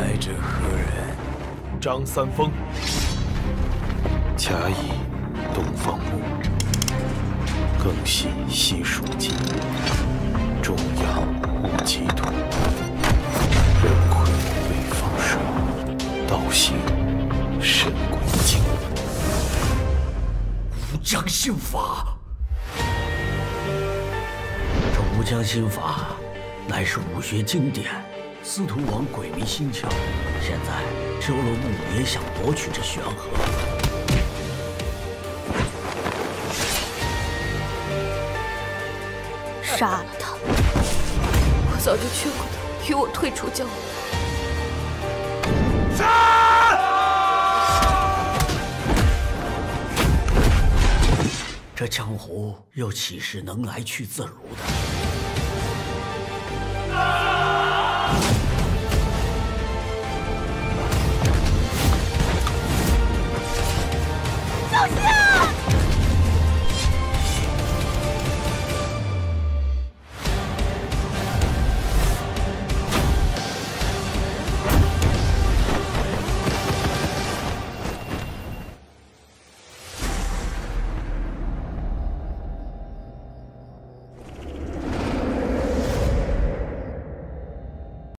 来者何人张三丰，甲乙东方木，庚辛西蜀金，中央戊己土，壬癸北方水，道辛肾癸金。吴江心法，这吴江心法乃是武学经典。司徒王鬼迷心窍，现在周罗木也想夺取这玄河。杀了他！我早就劝过他与我退出江湖。杀这江湖又岂是能来去自如的？